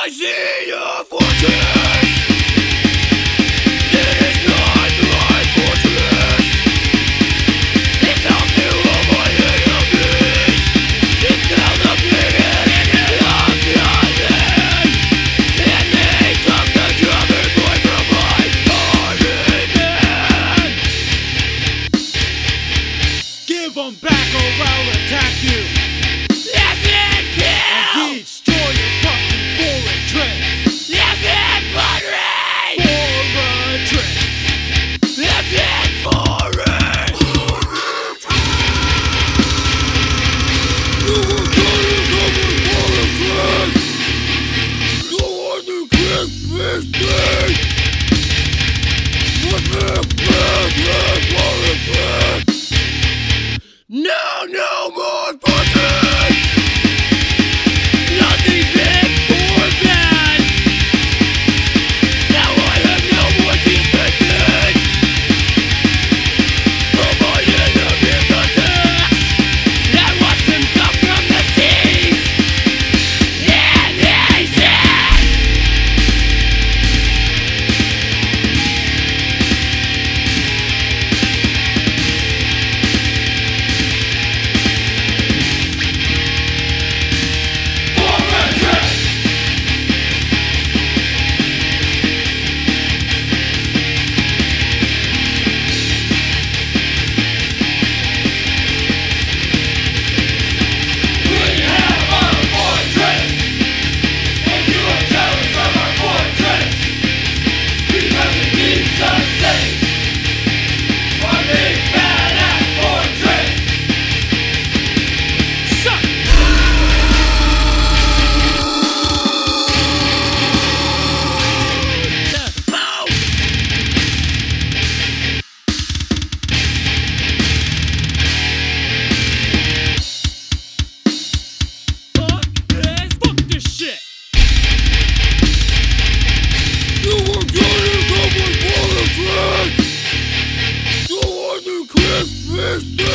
Coisinha, Yeah.